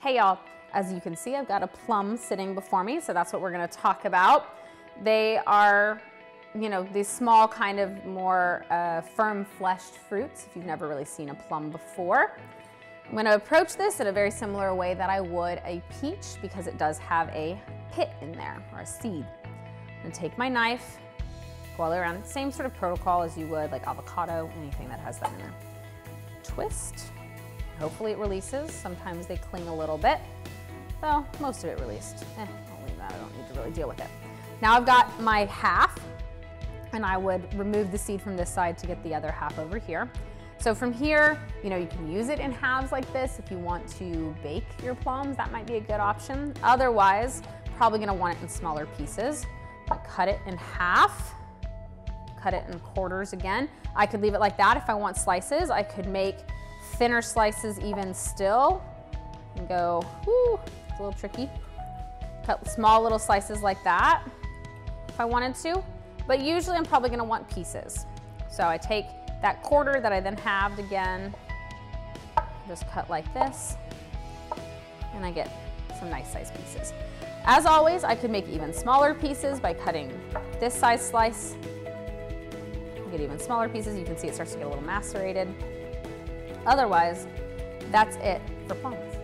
Hey y'all, as you can see, I've got a plum sitting before me, so that's what we're gonna talk about. They are, you know, these small kind of more uh, firm fleshed fruits, if you've never really seen a plum before. I'm gonna approach this in a very similar way that I would a peach because it does have a pit in there, or a seed. I'm gonna take my knife, go all the way around, same sort of protocol as you would like avocado, anything that has that in there. Twist, Hopefully it releases. Sometimes they cling a little bit. Though most of it released. Eh, I'll leave that. I don't need to really deal with it. Now I've got my half and I would remove the seed from this side to get the other half over here. So from here, you know, you can use it in halves like this if you want to bake your plums, that might be a good option. Otherwise, probably gonna want it in smaller pieces. I cut it in half, cut it in quarters again. I could leave it like that if I want slices. I could make thinner slices even still and go, whoo, it's a little tricky. Cut small little slices like that if I wanted to, but usually I'm probably gonna want pieces. So I take that quarter that I then halved again, just cut like this, and I get some nice size pieces. As always, I could make even smaller pieces by cutting this size slice. You get even smaller pieces. You can see it starts to get a little macerated. Otherwise, that's it for plums.